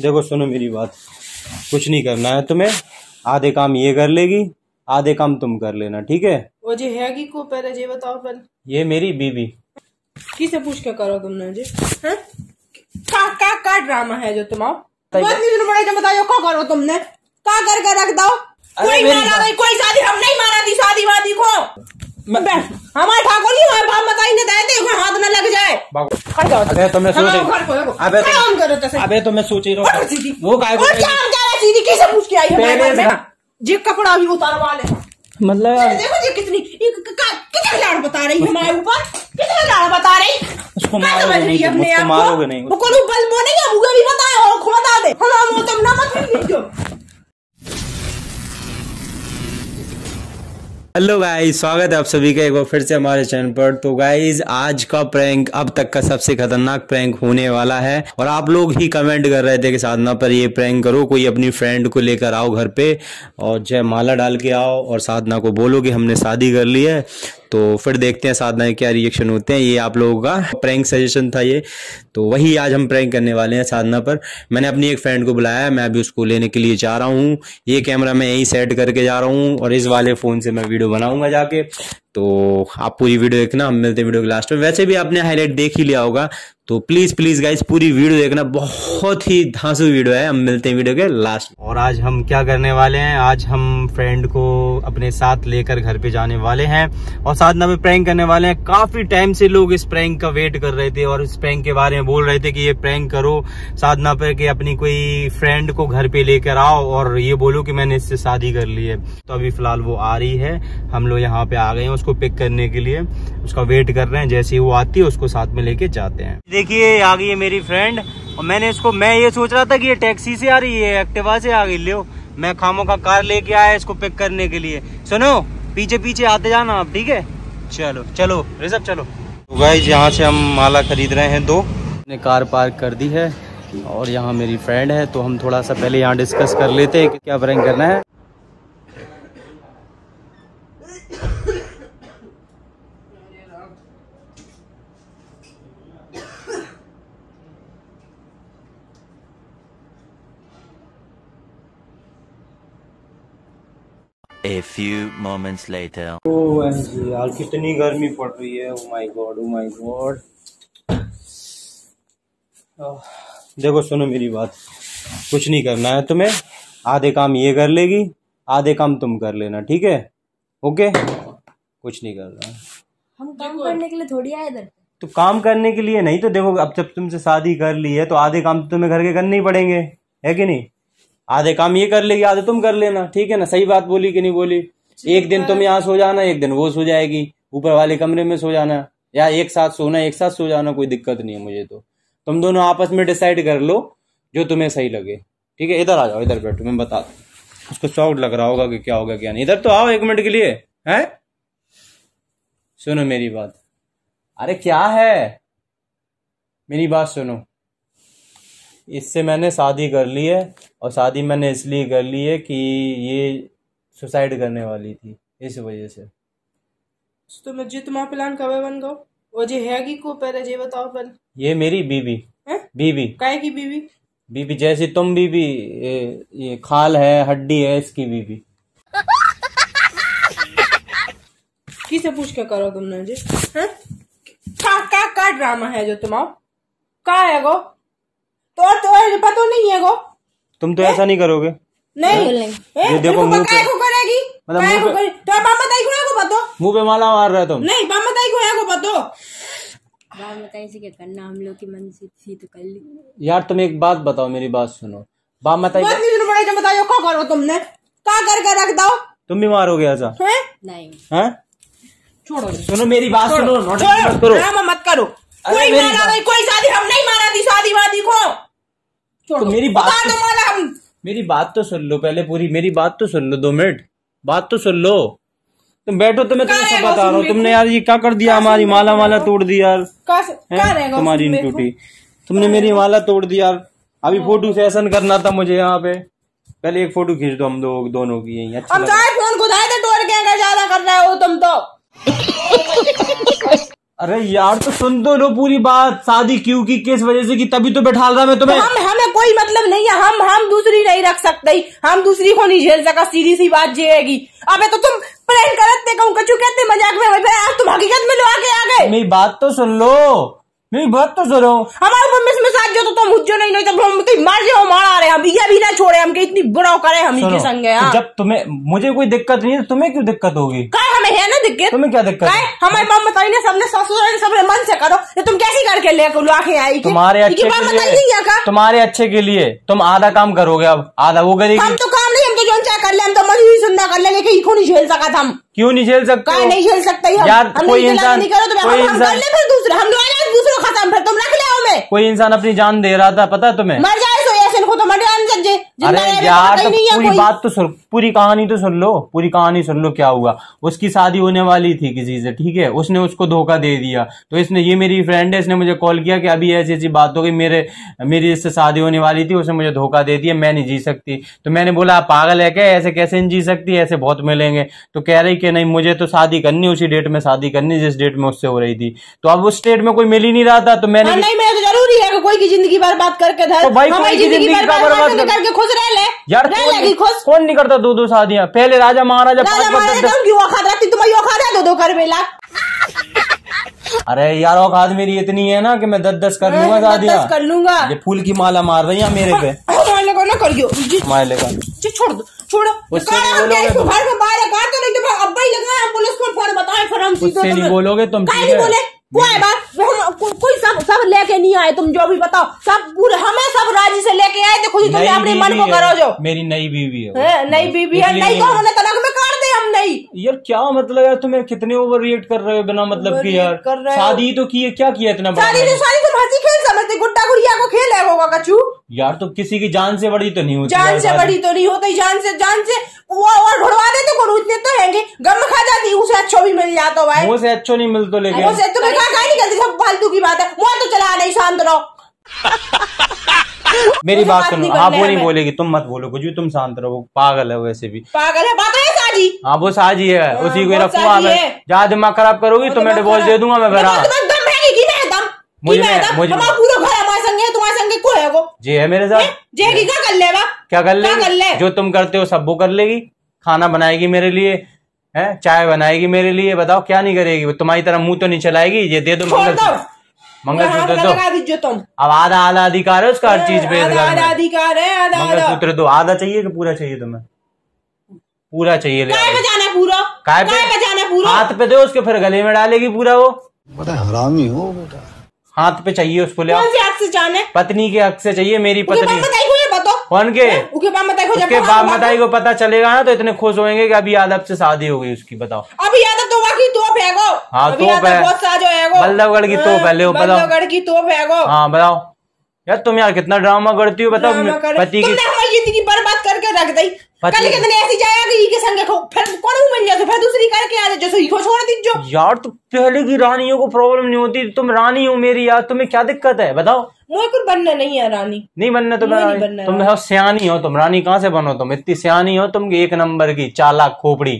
देखो सुनो मेरी बात। कुछ नहीं करना है तुम्हें। आधे काम ये कर लेगी आधे काम तुम कर लेना ठीक है? वो जी हैगी को पहले ये बताओ पहले? ये मेरी बीबी किसे पूछ के करो तुमने जी? हैं? का का का ड्रामा है जो तुम आओ? बड़े बताओ का करो तुमने? का कर कर रख दो। कोई मारा नहीं कोई शादी हम नहीं मारा थी शादी वादी को। हमारे ठाकुर जी हमारे बाप बताई ने दे दे हाथ न लग जाए। अबे तो मैं सोच हाँ, घर को, देखो। अबे तो काम करो तो सही। अबे तो मैं सोच ही रहा हूँ। वो काय को उठ क्या क्या है? सीधी किसे पूछ के आई है? पहले हमारे घर से- में? जी कपड़ा भी उतारवा ले। मतलब देखो ये कितनी कितने लाड़ बता रही है हमारे ऊपर। कितने लाड़ बता रही। उसको मारोगे नहीं अपने उसको मारोगे नहीं। वो कोई बल वो नहीं है? मुझे भी बताए और खुदा दे। हम तुम ना मत हेलो गाइस स्वागत है आप सभी का एक बार फिर से हमारे चैनल पर। तो गाइस आज का प्रैंक अब तक का सबसे खतरनाक प्रैंक होने वाला है। और आप लोग ही कमेंट कर रहे थे कि साधना पर ये प्रैंक करो, कोई अपनी फ्रेंड को लेकर आओ घर पे। और जय माला डाल के आओ और साधना को बोलो कि हमने शादी कर ली है। तो फिर देखते हैं साधना के क्या रिएक्शन होते हैं। ये आप लोगों का प्रैंक सजेशन था ये। तो वही आज हम प्रैंक करने वाले हैं साधना पर। मैंने अपनी एक फ्रेंड को बुलाया, मैं अभी उसको लेने के लिए जा रहा हूँ। ये कैमरा मैं यहीं सेट करके जा रहा हूँ और इस वाले फ़ोन से मैं वीडियो बनाऊँगा जाके। तो आप पूरी वीडियो देखना, हम मिलते हैं वीडियो के लास्ट में। वैसे भी आपने हाईलाइट देख ही लिया होगा तो प्लीज़ प्लीज़ गाइस पूरी वीडियो देखना। बहुत ही धांसू वीडियो है, हम मिलते हैं वीडियो के लास्ट में। और आज हम क्या करने वाले हैं? आज हम फ्रेंड को अपने साथ लेकर घर पे जाने वाले हैं और साधना में प्रैंक करने वाले हैं। काफ़ी टाइम से लोग इस प्रैंक का वेट कर रहे थे और इस प्रैंक के बारे में बोल रहे थे कि ये प्रैंक करो। साधना पर कि अपनी कोई फ्रेंड को घर पे लेकर आओ और ये बोलो कि मैंने इससे शादी कर ली है। तो अभी फ़िलहाल वो आ रही है। हम लोग यहाँ पे आ गए हैं उसको पिक करने के लिए, उसका वेट कर रहे हैं, जैसे ही वो आती है, उसको साथ में लेके जाते हैं। देखिए, आ गई है मेरी फ्रेंड और मैंने इसको, मैं ये सोच रहा था कि ये टैक्सी से आ रही है एक्टिवा से आ गई, लियो। मैं खामो का कार लेके आया इसको पिक करने के लिए। सुनो, पीछे पीछे आते जाना आप, ठीक है? चलो चलो रिज़र्व चलो। तो गाइज़ यहाँ से हम माला खरीद रहे हैं दो। ने कार पार्क कर दी है, और यहाँ मेरी फ्रेंड है तो हम थोड़ा सा पहले यहाँ डिस्कस कर लेते हैं कि क्या प्रैंक करना है। A few moments later. ओ यार कितनी गर्मी पड़ रही है। Oh my god oh my god देखो सुनो मेरी बात। कुछ नहीं करना है तुम्हें। आधे काम ये कर लेगी आधे काम तुम कर लेना ठीक है? ओके कुछ नहीं करना है। हम काम करने के लिए थोड़ी आए इधर। तो काम करने के लिए नहीं तो देखो अब जब तुमसे शादी कर ली है तो आधे काम तो तुम्हें घर के करने ही पड़ेंगे। है कि नहीं? आधे काम ये कर लेगी आधे तुम कर लेना। ठीक है ना? सही बात बोली कि नहीं बोली? एक दिन तुम यहाँ सो जाना एक दिन वो सो जाएगी। ऊपर वाले कमरे में सो जाना। या एक साथ सोना एक साथ सो जाना कोई दिक्कत नहीं है मुझे तो। तुम दोनों आपस में डिसाइड कर लो जो तुम्हें सही लगे। ठीक है? इधर आ जाओ इधर बैठो मैं बता दूँ। उसको शौक लग रहा होगा कि क्या होगा क्या नहीं। इधर तो आओ एक मिनट के लिए है? सुनो मेरी बात। अरे क्या है? मेरी बात सुनो। इससे मैंने शादी कर ली है और शादी मैंने इसलिए कर ली है कि ये सुसाइड करने वाली थी इस वजह से। तो मैं जी तुम्हारा प्लान कब बन गो वो जी हैगी को पहले ये बताओ पहले? ये मेरी बीबी हैं? बीबी काय की बीवी? बीबी जैसी तुम बीबी ये, ये खाल है हड्डी है इसकी बीबी किसे पूछ के करो तुमने जी? हैं? का का का ड्रामा है जो तुम आओ का है गो तो तो पता नहीं है गो तुम तो ऐसा नहीं करोगे। नहीं। ये देखो मुँह पे- करेगी। मतलब मुँह को पे- तो मामा ताई को है को बतो मुँह पे माला मार रहे तुम। नहीं मामा ताई को है को बतो बात बताइए से क्या करना? हम लोग की मन से थी तो कर ली। यार तुम एक बात बताओ मेरी बात सुनो। बाप बताओ का करो तुमने? का करके रख दो? तुम भी मारोगे ऐसा? हैं? नहीं। हैं? छोड़ो। सुनो मेरी बात सुनो मत करो। मत करो। कोई मारा कोई शादी हम नहीं मारा थी शादी वादी को। तो मेरी बात तो- मेरी बात तो सुन लो पहले पूरी मेरी बात तो सुन लो दो मिनट। बात तो सुन लो। तुम बैठो तो मैं तुम्हें सब बता रहा हूँ। तुमने यार ये क्या कर दिया? हमारी माला माला तोड़ दी यार। हैं? तुम्हारी टूटी तुमने मेरी माला तोड़ दी यार। अभी फ़ोटो सेशन करना था मुझे यहाँ पे। पहले एक फ़ोटो खींच दो हम लोग दोनों की यही अच्छा फ़ोन खुदाए थे तोड़ के अगर ज़्यादा कर रहे हो तुम तो। अरे यार तो सुन तो लो पूरी बात। शादी क्यों की? किस वजह से की? तभी तो बैठा रहा मैं तो तुम्हें हम हमें कोई मतलब नहीं है। हम हम दूसरी नहीं रख सकते। हम दूसरी को नहीं झेल सका सीधी सी बात जेगी अबे तो तुम प्रेम करते कहूँ कचू कहते मज़ाक में तुम हकीकत में लो आके आ गए मेरी बात तो सुन लो। मेरी बात तो सुनो। हमारे ऊपर मिस मिस जो तो तुम हुज्जो नहीं नहीं तो हम तो मर जाओ मारा रहे हम ये भी ना छोड़े हम इतनी बुरा करे हम के संग है तो हाँ। जब तुम्हें मुझे कोई दिक्कत नहीं है तो तुम्हें क्यों दिक्कत होगी? काय हमें है ना दिक्कत? तुम्हें क्या दिक्कत काय है? हमारे माँ बताई ने सबने ससुर ने सबने मन से करो ये तुम कैसी करके ले लो आके आई? तुम्हारे अच्छे के नहीं लिए तुम्हारे अच्छे के लिए तुम आधा काम करोगे अब। आधा वो करेगी। नहीं हम तो हम तो मजबूरी सुंदर कर लेंगे की इको नहीं झेल सका था हम। क्यों नहीं झेल सकते नहीं झेल सकते हम? यार, हम कोई इंसान- नहीं करो तो कोई हम हम कर इंसान- ले फिर दूसरे हम लोग दूसरे खत्म फिर तुम रख ले हमें। कोई इंसान अपनी जान दे रहा था पता है तुम्हें? मर जाए सो ऐसे को तो मर जाने सज्जे अरे यार तो पूरी बात तो सुन पूरी कहानी तो सुन लो पूरी कहानी सुन लो क्या हुआ? उसकी शादी होने वाली थी किसी से ठीक है? उसने उसको धोखा दे दिया। तो इसने ये मेरी फ्रेंड है इसने मुझे कॉल किया कि अभी ऐसी ऐसी बात हो गई मेरे मेरी इससे शादी होने वाली थी उसने मुझे धोखा दे दिया मैं नहीं जी सकती। तो मैंने बोला आप पागल है क्या? ऐसे कैसे नहीं जी सकती? ऐसे बहुत मिलेंगे। तो कह रही कि नहीं मुझे तो शादी करनी उसी डेट में शादी करनी जिस डेट में उससे हो रही थी। तो अब उस डेट में कोई मिल ही नहीं रहा था तो मैंने कोई की ज़िंदगी बर्बाद करके धर। तो भाई कोई की ज़िंदगी का बर्बाद करके खुश रह ले। यार रह कौन लेगी खुश। कौन नहीं करता दो दो शादियाँ? पहले राजा महाराजा राजा महाराजा रहती? तुम्हारी है दो दो कर बेला अरे यार औकात मेरी इतनी है ना कि मैं दस दस कर लूँगा दस शादियाँ। कर लूँगा। ये फूल की माला मार रही है मेरे पे। को ना करियो। जी माए छोड़ दो छोड़ो। उससे नहीं बोलोगे तुम। घर में बाहर काट तो नहीं तो अब्बा ही लगा पुलिस को फ़ोन बताएँ फिर हम सीधे उससे नहीं बोलोगे तुम ठीक है? कोई बात को, कोई सब सब लेके नहीं आए तुम जो भी बताओ। सब पूरे हमें सब राज़ी से लेके आए थे खुद ही अपने मन को करो जो मेरी नई बीवी है नई बीवी है नई तो हमने तलाक में काट हम नहीं। यार क्या मतलब यार तुम्हें कितने ओवर रिएक्ट कर रहे हो बिना मतलब की यार? कर रहे शादी तो की है क्या किया इतना शादी से शादी तुम हँसी खेल समझते गुड्डा गुड़िया को खेल है वो कचू यार तो किसी की जान से बड़ी तो नहीं होती जान से बड़ी तो नहीं होती जान से जान से वो और ढुड़वा देते को इतने तो हैंगे। गम खा जाती उसे अच्छो भी मिल जाता भाई। मुँह से अच्छो नहीं मिलतो लेकिन वो से तुम्हें कहा कहा नहीं करती सब फालतू की बात है। वो तो चला नहीं शांत रहो। मेरी बात सुनो हाँ वो नहीं बोलेगी तुम मत बोलो कुछ भी तुम शांत रहो पागल है वैसे भी। पागल है बात है साजी? हाँ वो साजी है हाँ, उसी को रखूँगा मैं। जहाँ दिमाग खराब करोगी तो मैं डिवोर्स दे दूँगा मैं फिर मुझे मुझे- पूरा घर हमारे संग है तुम्हारे संग को है वो। जी है मेरे साथ। जे की क्या कर ले क्या कर ले? जो तुम करते हो सब वो कर लेगी। खाना बनाएगी मेरे लिए है? चाय बनाएगी मेरे लिए। बताओ क्या नहीं करेगी? वो तुम्हारी तरह मुँह तो नहीं चलाएगी? ये दे दो मंगलसूत्र। मंगलसूत्र हाथ दो। अब आधा आधा अधिकार है उसका हर चीज़ पे आधा अधिकार है आधा आधा। मंगलसूत्र दो। आधा चाहिए कि पूरा चाहिए तुम्हें? पूरा चाहिए ले काय बजाना पूरा? काय पे? काय बजाना पूरा? हाथ पे दो उसके फिर गले में डालेगी पूरा वो। बड़ा हरामी हो बेटा। हाथ पे चाहिए उसको ले आओ कौन से हाथ से जाने? पत्नी के हक से चाहिए मेरी पत्नी। कौन के? उनके बाप बताई को उसके बाप मताई को पता चलेगा ना तो इतने खुश होंगे कि अभी यादव से शादी हो गई उसकी बताओ। अभी यादव तो वाकई तोप है हाँ, अभी तोप है। बहुत साजो है बल्लभगढ़ की तोप है, ले बताओ। बल्लभगढ़ की तोप है हाँ बताओ। यार तुम यार कितना ड्रामा करती हो बताओ पति की हमारी ज़िंदगी बर्बाद करके रख दी। कल कितने ऐसी जाएगा कि के संग फिर कौन मिल फिर दूसरी करके आ जाए जो को छोड़ दीजो यार तो पहले की रानियों को प्रॉब्लम नहीं होती। तुम रानी हो मेरी यार तुम्हें क्या दिक्कत है? बताओ। मुझे कुछ बनना नहीं है रानी। नहीं बनना तुम्हें नहीं बनना तुम हो सियानी हो तुम। रानी कहाँ से बनो तुम? इतनी सियानी हो तुम एक नंबर की चालाक खोपड़ी।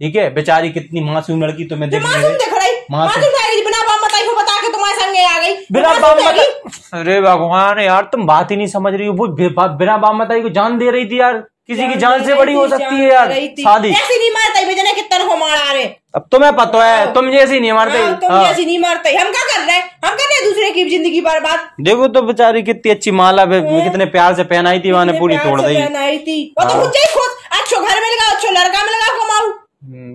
ठीक है? बेचारी कितनी मासूम लड़की तुम्हें देख रही मासूम। मासूम जाएगी बिना बाप बताई को बता के तुम्हारे संग आ गई बिना मासूम बाप। मताई अरे भगवान यार तुम बात ही नहीं समझ रही हो। वो बिना बाप मताई को जान दे रही थी यार। किसी की जान से बड़ी हो सकती है यार। शादी। ऐसी नहीं मारता बेचने कितने को मारा रे अब तुम्हें पता है तुम जैसी नहीं मारते। हाँ, तुम हाँ। जैसी नहीं मारते। हम क्या कर रहे हैं? हम कर रहे हैं दूसरे की ज़िंदगी बर्बाद देखो तो बेचारी कितनी अच्छी माला पे कितने प्यार से पहनाई थी वहाँ ने पूरी तोड़ दी। पहनाई थी। वो तो हाँ। मुझे ही खुद अच्छो घर में लगा अच्छो लड़का में लगा कमाऊ।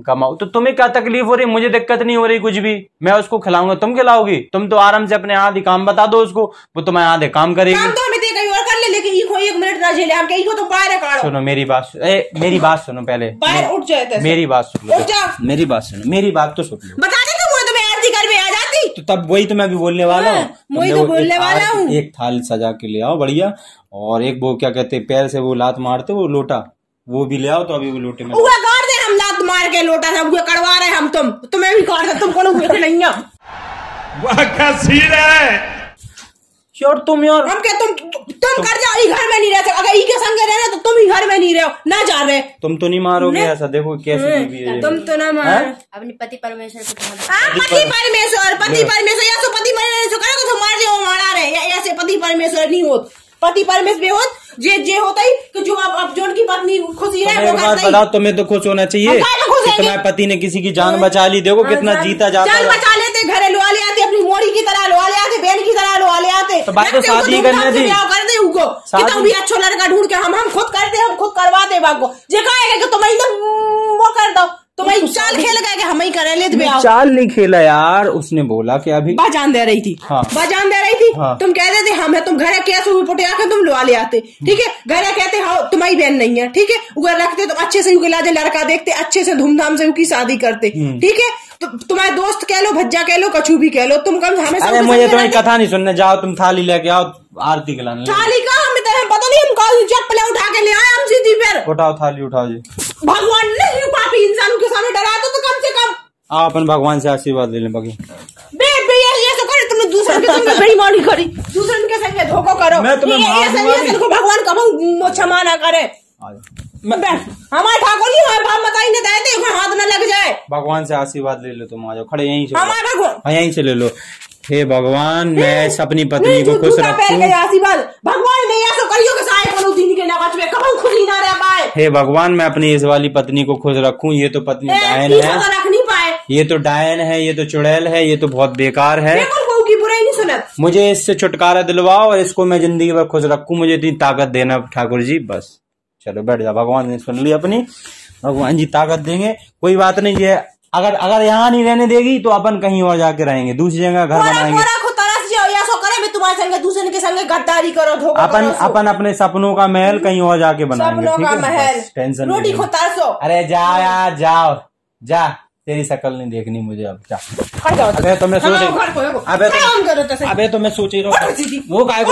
कमाओ। तो तुम्हें क्या तकलीफ़ हो रही? मुझे दिक्कत नहीं हो रही कुछ भी। मैं उसको खिलाऊँगा। तुम खिलाओगी? तुम तो आराम से अपने आधे काम बता दो उसको। वो तुम्हें आधे काम करेगी। काम तो हमें दे और कर ले लेकिन इको एक मिनट ना झेले हम इको तो बाहर काढ़ो सुनो मेरी बात ए, मेरी बात सुनो पहले। बाहर उठ जाए। मेरी बात सुन। लो उठ जा। मेरी बात सुनो। मेरी बात तो सुन लो। बता दे तुम तो मैं आरती घर में आ जाती। तो तब वही तो मैं अभी बोलने वाला हाँ, हूँ। वही तो बोलने एक वाला हूँ। एक थाल सजा के ले आओ बढ़िया। और एक वो क्या कहते हैं, पैर से वो लात मारते वो लोटा। वो भी ले आओ तो अभी वो लोटे में हम लात मार के लोटा से उगे कड़वा रहे हम तुम। तुम्हें भी काट तुम कोनो हुए नहीं है वाह क्या सीन है। यार तुम यार। हम क्या तुम तुम कर जाओ ई घर में नहीं रह सकते अगर ई के संग रहना तो तुम ही घर में नहीं रहो ना जा रहे तुम तो नहीं मारोगे ऐसा देखो कैसी बीवी है तुम तो ना मार। अपने पति परमेश्वर को हाँ, पति परमेश्वर पति परमेश्वर या तो पति परमेश्वर करे तो मार दे मारा रहे। ऐसे पति परमेश्वर नहीं होत। पति परमेश होत जे जे होता ही कि जो अब अब जोन की पत्नी खुशी है वो बात करता ही। बताओ तुम्हें तो खुश होना चाहिए कि? तुम्हारे पति ने किसी की जान बचा ली। देखो कितना हाँ, जीता जाता जान बचा लेते घरे लुआ ले आते अपनी मोड़ी की तरह लुआ ले आते बहन की तरह लुआ ले आते। तो भाई तो शादी करने से दी। कर दे उनको। कितना भी अच्छा लड़का ढूंढ के हम हम खुद करते हम खुद करवाते बाको जे कहेगा कि तुम एकदम वो कर दो। तुम भाई चाल खेल गया कि हम ही करे ले चाल नहीं खेला यार उसने बोला कि अभी? बाजान दे रही थी। हाँ। बाजान दे रही थी? हाँ। तुम कहते थे हम है तुम घर कैसे पुटे आके तुम लुआ ले आते। ठीक है? घर कहते हाँ तुम्हारी बहन नहीं है। ठीक है? उगर रखते तुम अच्छे से उनके लाजे लड़का देखते अच्छे से धूमधाम से उसकी शादी करते। हम्म। ठीक है? तो तुम्हारे दोस्त कह लो भज्जा कह लो कछू भी कह लो तुम कम हमेशा अरे मुझे तुम्हारी कथा नहीं सुनने जाओ तुम थाली लेके आओ आरती खिलाने थाली का हम इधर पता नहीं हम कौन चप्पलें उठा के ले आए हम सीधी फिर। उठाओ थाली उठाओ जी। भगवान ने पापी इंसानों के सामने डरा दो तो कम से कम। आओ अपन भगवान से आशीर्वाद ले लें बाकी। तो दूसरे के संग बेईमानी करी। दूसरे के संग धोखा करो। मैं तुम्हें को भगवान कब क्षमा ना करे। हमारे ठाकुर जी हमारे बाप बताई ने दे हाथ न लग जाए। भगवान से आशीर्वाद ले लो तुम आ जाओ खड़े यहीं से हमारे हाँ यहीं से ले लो। हे भगवान मैं अपनी पत्नी को खुश रखूँ। आशीर्वाद। भगवान ने ऐसा करियो के दिन के नगच में कभी खुशी ना रह पाए। हे भगवान मैं अपनी इस वाली पत्नी को खुश रखूँ। ये तो पत्नी डायन है। तो रख नहीं पाए। ये तो डायन है ये तो चुड़ैल है ये तो बहुत बेकार है। की बुराई नहीं सुनत। मुझे इससे छुटकारा दिलवाओ और इसको मैं ज़िंदगी भर खुश रखूँ। मुझे इतनी ताकत देना ठाकुर जी बस। चलो बैठ जा भगवान ने सुन ली अपनी भगवान जी ताकत देंगे कोई बात नहीं ये अगर अगर यहाँ नहीं रहने देगी तो अपन कहीं और जाके रहेंगे दूसरी जगह घर बनाएँगे। करे मैं तुम्हारे संग दूसरे के संग गद्दारी करो धोखा अपन अपन अपने सपनों का महल कहीं और जाके बनाएँगे सपनों ठीक का है? महल। टेंशन रोटी। तरसो अरे जाओ यार जाओ जा तेरी शक्ल नहीं देखनी मुझे अब जा। अबे तो मैं सोच हाँ, अबे तो। अबे तो मैं सोच ही रहा हूँ। वो काय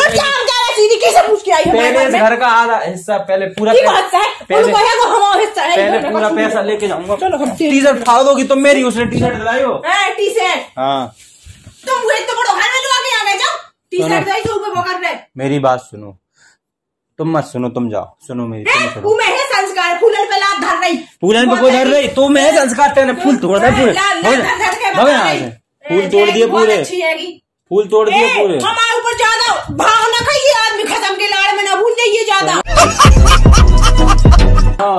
को सीधी किसे पूछ के आई पहले इस घर का आधा हिस्सा पहले पूरा पैसा- है? पहले है पहले पूरा पैसा लेके जाऊँगा। टी शर्ट फाड़ दोगी तुम मेरी उसने टी शर्ट दिलाई हो? टी शर्ट हाँ। तुम वो तो बड़ो घर में जो आके आ गए जाओ। टी शर्ट जाई तो ऊपर पकड़ रहे मेरी बात सुनो। तुम मत सुनो तुम जाओ। सुनो मेरी तुम सुनो। में है संस्कार फूलन पे लात धर रही। फूलन पे कोई धर रही? तो मैं संस्कार तेने फूल तोड़ दे पूरे। के। फूल तोड़ दिए पूरे। अच्छी फूल तोड़ दिए पूरे। हमारे ऊपर ज़्यादा भाव न खाइए आदमी खत्म के लाड़ में न भूल जाइए ज़्यादा। हाँ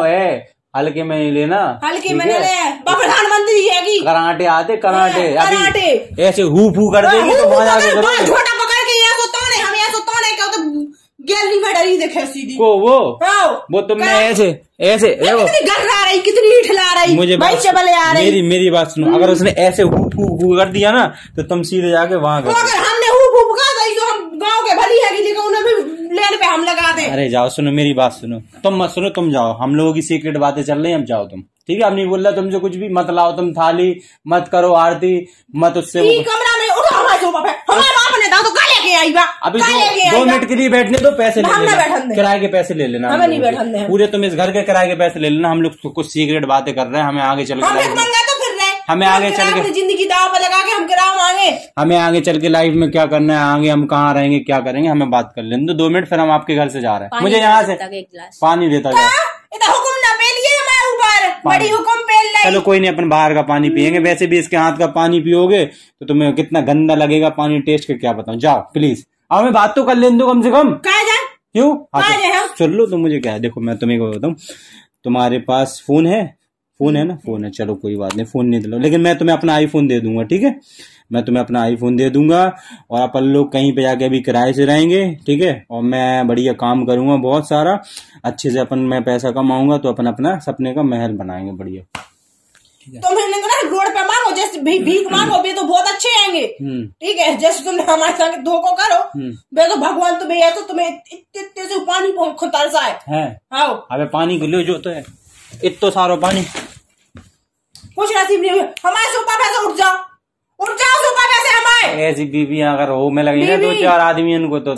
हल्के में नहीं लेना हल्की है? ले। प्रधानमंत्री हैगी। कराटे आते कराटे। कराटे। ऐसे हु फू कर देगी तो वहाँ जाके पकड़- पकड़ के ये सोता नहीं हम ये सोता नहीं क्या तो गैलरी में डरी देखे सीधी। को वो? हाँ। वो तुमने ऐसे ऐसे देखो। रही मुझे भाई चबले आ रही मेरी मेरी बात सुनो। अगर उसने ऐसे हु कर दिया ना तो तुम सीधे जाके वहाँ गए अगर हमने हु तो हम गाँव के भली है लेकिन उन्हें भी लेन पे हम लगा दे। अरे जाओ सुनो मेरी बात सुनो। तुम मत सुनो तुम जाओ। हम लोगों की सीक्रेट बातें चल रही है अब जाओ तुम। ठीक है अब नहीं बोल रहा तुम जो कुछ भी मत लाओ तुम थाली मत करो आरती मत उससे ई कमरा में उठो हमारे सोफा पे हमारे बाप ने दांत का लेके आई बा अभी दो, दो मिनट के लिए बैठने दो पैसे ले लेना किराए के पैसे ले लेना हमें नहीं। बैठन। पूरे तुम इस घर के किराए के पैसे ले लेना हम लोग कुछ सीक्रेट बातें कर रहे हैं हमें आगे चल हम में आगे चल के- ज़िंदगी दाव लगा के हम किराया मांगे हमें आगे चल के लाइफ में क्या करना है आगे हम कहाँ रहेंगे क्या करेंगे हमें बात कर लेने दो। दो मिनट फिर हम आपके घर से जा रहे हैं। मुझे यहाँ से पानी देता जाओ हाँ? बड़ी हुक्म चलो कोई नहीं अपन बाहर का पानी पियेंगे। वैसे भी इसके हाथ का पानी पियोगे तो तुम्हें कितना गंदा लगेगा पानी टेस्ट के क्या बताऊँ। जाओ प्लीज़ अब हमें बात तो कर लेने दो कम से कम। क्यों? चल लो तो मुझे क्या है। देखो मैं तुम्हें को बताऊँ। तुम्हारे पास फ़ोन है? फ़ोन है ना? फ़ोन है चलो कोई बात नहीं फ़ोन नहीं दिलो। लेकिन मैं तुम्हें अपना आईफोन दे दूँगा ठीक है? मैं तुम्हें अपना आईफोन दे दूँगा और अपन लोग कहीं पे जाके अभी किराए से रहेंगे ठीक है? और मैं बढ़िया काम करूँगा बहुत सारा। अच्छे से अपन मैं पैसा कमाऊँगा तो अपन अपना सपने का महल बनाएँगे बढ़िया। तुम इन्हें ना रोड पे मांगो जैसे भी भीख मांगो वे तो बहुत अच्छे आएँगे। हम्म। ठीक है जैसे तुमने हमारे संग धोखो करो हम्म। वे तो भगवान तुम्हें है तो तुम्हें इतने इतने से पानी खुद तरसा है। है। अबे पानी के लिए जो तो है। इतो सारो पानी। कुछ नसीब नहीं हुए हमारे सोफा पे से उठ जाओ उठ जाओ सोफा पे से हमारे ऐसी बीबी अगर हो में लगी ना दो चार आदमी उनको तो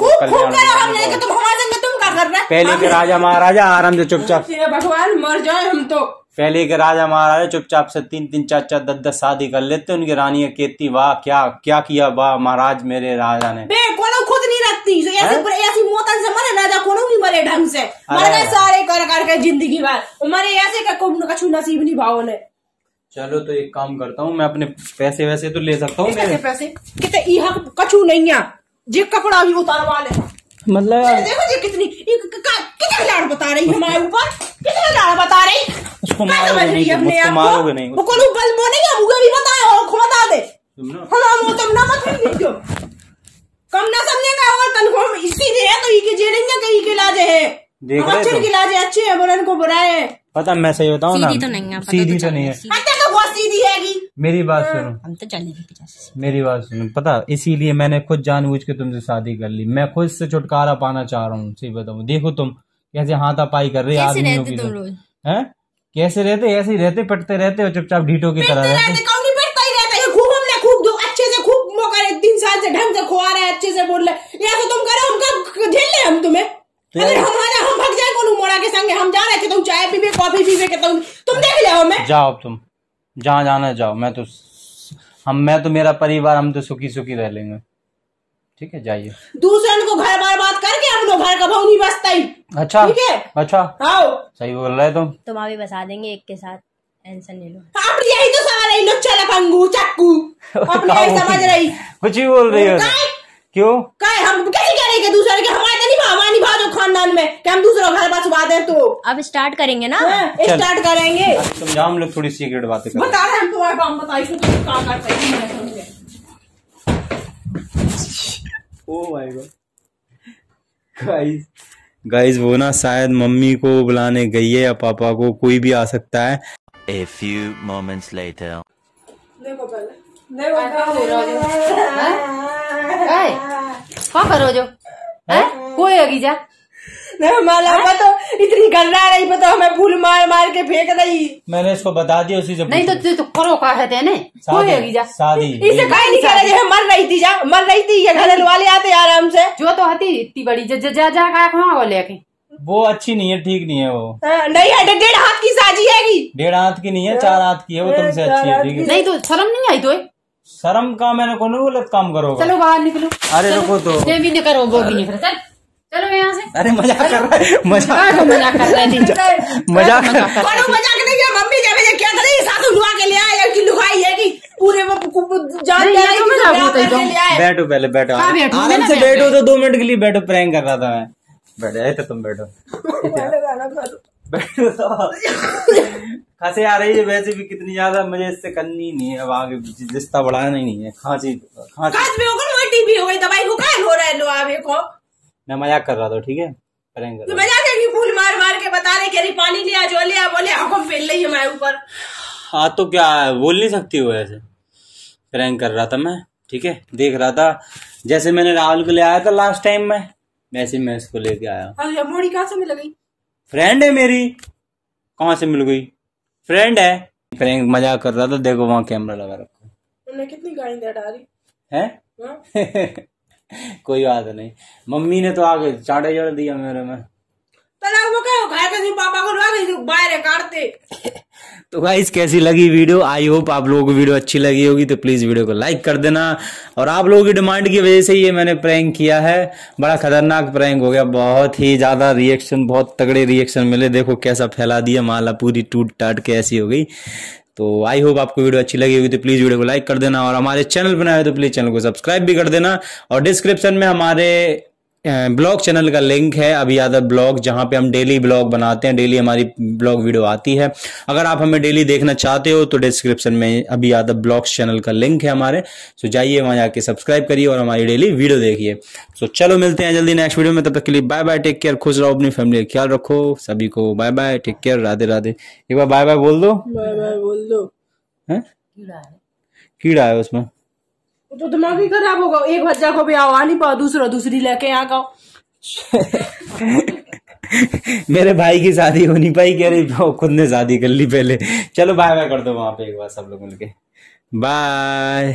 पहले के राजा महाराजा आराम से चुपचाप। हे भगवान मर जाए हम तो। पहले के राजा महाराजा चुपचाप से तीन तीन चार चार दस दस शादी कर लेते उनकी रानी कहती वाह क्या क्या किया वाह महाराज मेरे राजा ने। खुद नहीं रखती। ऐसी मोतन से मरे राजा को नहीं मरे ढंग से। मर गए सारे कर करके ज़िंदगी भर। मरे ऐसे का कछु नसीब नहीं भाव ने। चलो तो एक काम करता हूँ मैं अपने पैसे वैसे तो ले सकता हूँ पैसे? कितने? यहाँ कछु नहीं है। जे कपड़ा भी उतारवा वाले मतलब देखो जी कितनी कितने लाड़ बता रही है हमारे ऊपर? कितने लाड़ बता रही उसको मारोगे नहीं है उसको मारोगे नहीं वो कोई बल बो नहीं है? भी बताए और खुद बता दे। तुम ना हम हम तुम ना मत भी दो। कम ना समझेगा और तनखो इसी दे है तो ये के जेलेंगे कहीं के इलाज है। देख रहे अच्छे तो? के इलाज है अच्छे है बुरे को बुराए है। पता मैं सही बताऊँ ना? सीधी तो नहीं है, सीधी तो तो नहीं है। अच्छा तो बहुत सीधी हैगी। मेरी बात सुनो। हम तो चलेंगे मेरी बात सुनो। पता इसीलिए मैंने खुद जानबूझ के तुमसे शादी कर ली। मैं खुद से छुटकारा पाना चाह रहा हूँ सही बताऊँ। देखो तुम कैसे हाथापाई कर रहे हो कैसे आदमियों रहते की तुम तरह। रोज? हैं? कैसे रहते? ऐसे ही रहते पटते रहते हो चुपचाप ढीटो की तरह रहते। रहते कौन नहीं बैठता ही रहता। है खूब हमने खूब अच्छे से खूब तीन साल से ढंग से खुआ रहे अच्छे से बोल रहे। या तो तुम करो हम कब झेल ले हम तुम्हें। तो अगर हमारा मोड़ा के संगे हम जा रहे थे तुम चाय पीबे कॉफ़ी पीबे के तुम तुम देख जाओ हमें जाओ तुम। जहाँ जाना है जाओ। मैं तो हम मैं तो मेरा परिवार हम तो सुखी सुखी रह लेंगे। ठीक है जाइए। दूसरे को घर बर्बाद करके हम लोग घर का भाव नहीं बसता ही। अच्छा। ठीक है? अच्छा। आओ। सही बोल रहे तुम। तुम अभी बसा देंगे एक के साथ। टेंशन ले लो। आप यही तो समझ रही लुच्चा लफंगू चक्कू अपने यही समझ रही। कुछ ही बोल रही हो। क्यों? काय हम कैसे कह रहे कि दूसरे के? हमारे तो नहीं भाव हमारी भाव जो खानदान में। कि हम दूसरों घर बसवा दें तो। अब स्टार्ट करेंगे ना? स्टार्ट करेंगे। तुम जाओ हम लोग थोड़ी सीक्रेट बातें बता रहे हैं हम तुम्हारे काम बताई कि काम करते हैं मैं समझे। Oh my god guys guys वो ना शायद मम्मी को बुलाने गई है या पापा को कोई भी आ सकता है। A few moments later. देखो पहले। देखो हाँ करो जो हैं? कोई होगी जा नहीं माला पता इतनी गल्ला रही पता हमें फूल मार मार के फेंक रही मैंने इसको बता दिया उसी से नहीं तो पूछो। तू तो करो का है तेने? कोई शादी जा शादी इसे कहीं नहीं कह रहे मर रही थी जा मर रही थी ये घर वाले आते आराम से। जो तो हती इतनी बड़ी जा जा जा का लेके वो अच्छी नहीं है ठीक नहीं है वो। हाँ, नहीं है डेढ़ हाथ की साजी हैगी। डेढ़ हाथ की नहीं है चार हाथ की है वो तुमसे अच्छी है नहीं तो शर्म नहीं आई तो शर्म का मैंने को कौन गलत काम करोगे? चलो बाहर निकलो। अरे रुको तो। ये भी नहीं करो वो भी नहीं करो चल। चलो यहाँ से। अरे मज़ाक कर रहा है मज़ाक हाँ, तो मज़ाक कर रहे थे मज़ाक मज़ाक कर रहे करो मज़ाक नहीं है मम्मी जब ये क्या करे? सासू लुआ के ले कि लुगाई है कि पूरे वो जान नहीं, तो ही तो। ले आए। बैठो पहले बैठो। हाँ, बैठो, आराम से बैठो। तो दो मिनट के लिए बैठो प्रैंक कर रहा था मैं। बैठो ऐसे तुम बैठो। तो खांसी आ रही है वैसे भी कितनी ज़्यादा मुझे इससे करनी नहीं है। अब आगे रिश्ता बढ़ाना ही नहीं है। खांसी खांसी। भी हो गई हो दवाई को हो रहा है लो को मैं मज़ाक कर रहा था ठीक है? तो मज़ाक है कि फूल मार मार के बता रहे पानी लिया जो लिया बोले फेल रही है हमारे ऊपर। हाँ तो क्या बोल नहीं सकती हो ऐसे। प्रैंक कर रहा था मैं ठीक है? देख रहा था जैसे मैंने राहुल को ले आया था लास्ट टाइम में वैसे मैं इसको लेके आया। मोड़ी कहाँ से मिल गई? फ्रेंड है मेरी। कहाँ से मिल गई? फ्रेंड है। प्रैंक मज़ाक कर रहा था देखो वहाँ कैमरा लगा रखा। कितनी गाड़ी डाली? है? हाँ? कोई बात नहीं। मम्मी ने तो आगे चाटे जड़ दिया मेरे में। तलाक वो कहो घर पापा को बाहर काटते। तो गाइस कैसी लगी वीडियो? आई होप आप लोगों को वीडियो अच्छी लगी होगी तो प्लीज़ वीडियो को लाइक कर देना। और आप लोगों की डिमांड की वजह से ये मैंने प्रैंक किया है। बड़ा खतरनाक प्रैंक हो गया। बहुत ही ज़्यादा रिएक्शन बहुत तगड़े रिएक्शन मिले। देखो कैसा फैला दिया माला पूरी टूट टाट के ऐसी हो गई। तो आई होप आपको वीडियो अच्छी लगी होगी तो प्लीज़ वीडियो को लाइक कर देना। और हमारे चैनल पर नए हो तो प्लीज़ चैनल को सब्सक्राइब भी कर देना। और डिस्क्रिप्शन में हमारे ब्लॉग चैनल का लिंक है अभी यादव ब्लॉग जहाँ पे हम डेली ब्लॉग बनाते हैं डेली हमारी ब्लॉग वीडियो आती है। अगर आप हमें डेली देखना चाहते हो तो डिस्क्रिप्शन में अभी यादव ब्लॉग्स चैनल का लिंक है हमारे। सो जाइए वहाँ जाके सब्सक्राइब करिए और हमारी डेली वीडियो देखिए। सो चलो मिलते हैं जल्दी नेक्स्ट वीडियो में। तब तक के लिए बाय बाय टेक केयर खुश रहो अपनी फैमिली का ख्याल रखो। सभी को bye bye take care Radhe Radhe. एक बार बाय बाय बोल दो। बाय बाय बोल दो। हैं। कीड़ा है उसमें। तो दिमाग ही खराब होगा। एक बच्चा को भी आओ, आ नहीं पाओ, दूसरा दूसरी लेके आ गाओ मेरे भाई की शादी हो नहीं पाई, कह रही खुद ने शादी कर ली पहले। चलो बाय बाय कर दो वहाँ पे एक बार सब लोग मिलके। बाय